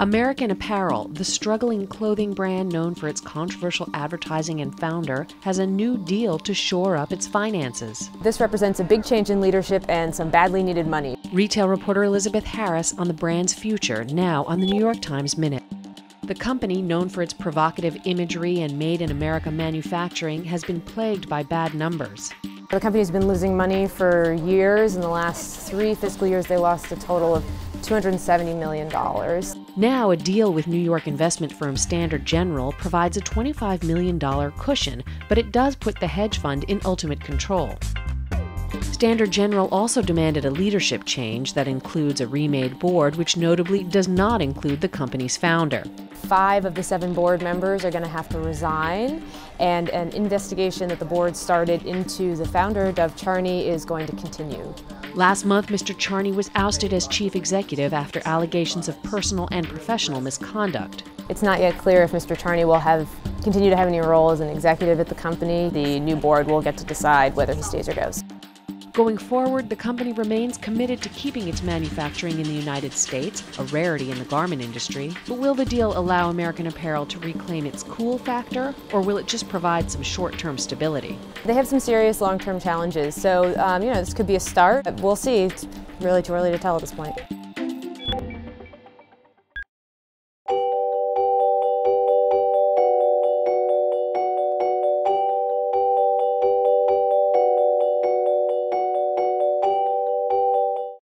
American Apparel, the struggling clothing brand known for its controversial advertising and founder, has a new deal to shore up its finances. This represents a big change in leadership and some badly needed money. Retail reporter Elizabeth Harris on the brand's future, now on the New York Times Minute. The company, known for its provocative imagery and made in America manufacturing, has been plagued by bad numbers. The company's been losing money for years. In the last three fiscal years, they lost a total of $270 million. Now, a deal with New York investment firm Standard General provides a $25 million cushion, but it does put the hedge fund in ultimate control. Standard General also demanded a leadership change that includes a remade board, which notably does not include the company's founder. Five of the seven board members are going to have to resign, and an investigation that the board started into the founder, Dov Charney, is going to continue. Last month, Mr. Charney was ousted as chief executive after allegations of personal and professional misconduct. It's not yet clear if Mr. Charney will have continue to have any role as an executive at the company. The new board will get to decide whether he stays or goes. Going forward, the company remains committed to keeping its manufacturing in the United States, a rarity in the garment industry. But will the deal allow American Apparel to reclaim its cool factor, or will it just provide some short term stability? They have some serious long term challenges, so um, you know, this could be a start. But We'll see. It's really too early to tell at this point.